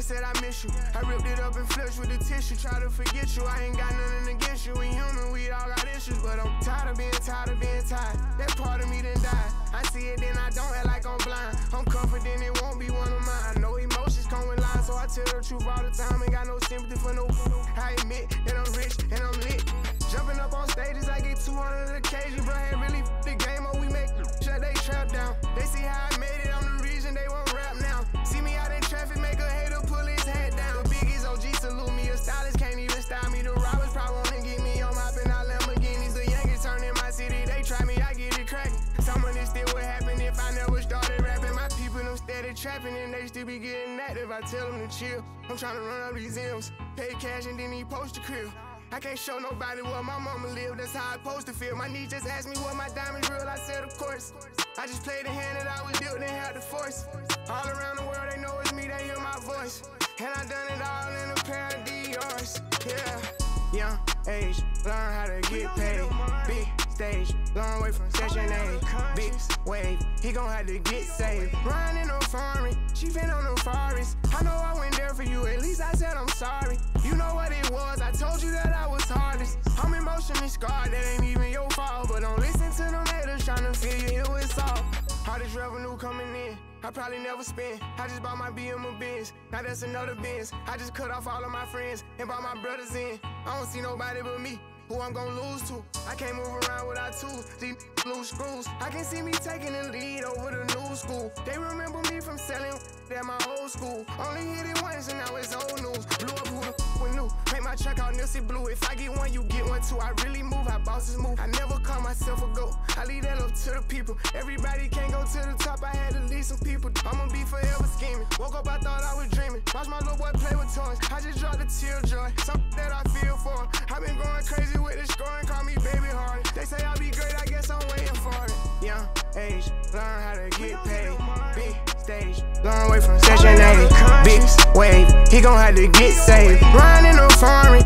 Said I miss you. I ripped it up and flushed with the tissue. Try to forget you. I ain't got nothing against you. We human, we all got issues. But I'm tired of being tired of being tired. That part of me done died. I see it, then I don't act like I'm blind. I'm confident it won't be one of mine. I know emotions come with lies, so I tell the truth all the time. Ain't got no sympathy for no. I admit that I'm rich and I'm lit. Jumping up on stages, I get 200 occasions, bro. Them trapping and they still be getting active. I tell them to chill. I'm trying to run up these M's, pay cash and then he post the crib. I can't show nobody where my mama live, that's how I supposed to feel. My niece just asked me what my diamonds real, I said of course. I just played the hand that I was dealt had the force. All around the world they know it's me, they hear my voice. And I done it all in a pair of Dior's, yeah. Young age, learn how to get paid. Big stage, long way from Section 8. Big wave, he gon' have to get saved. Riding no foreign, she been on the forest. I know I went there for you, at least I said I'm sorry. You know what it was, I told you that I was hardest. I'm emotionally scarred, that ain't even your fault. But don't listen to them haters tryna feel you here with salt. Hardest revenue coming in. I probably never spend. I just bought my BM a Benz. Now that's another Benz. I just cut off all of my friends and bought my brothers in. I don't see nobody but me. Who I'm gonna lose to? I can't move around without two These blue screws. I can see me taking the lead over the new school. They remember me from selling at my old school. Only hit it once and now it's old news. Blew up who the f we knew. Make my truck out Nipsey Blue. If I get one, you get one too. I really move how bosses move. I never call myself a goat. I leave that up to the people. Everybody can't go to the top. I had to lead some people. I'ma be forever scheming. Woke up, I thought I was dreaming. Watch my little boy play with toys. I just dropped a tear joy. Something that I feel age, learn how to get paid. Big stage, long way from Section 8. Big wave, he gon' have to get saved. Riding no foreign.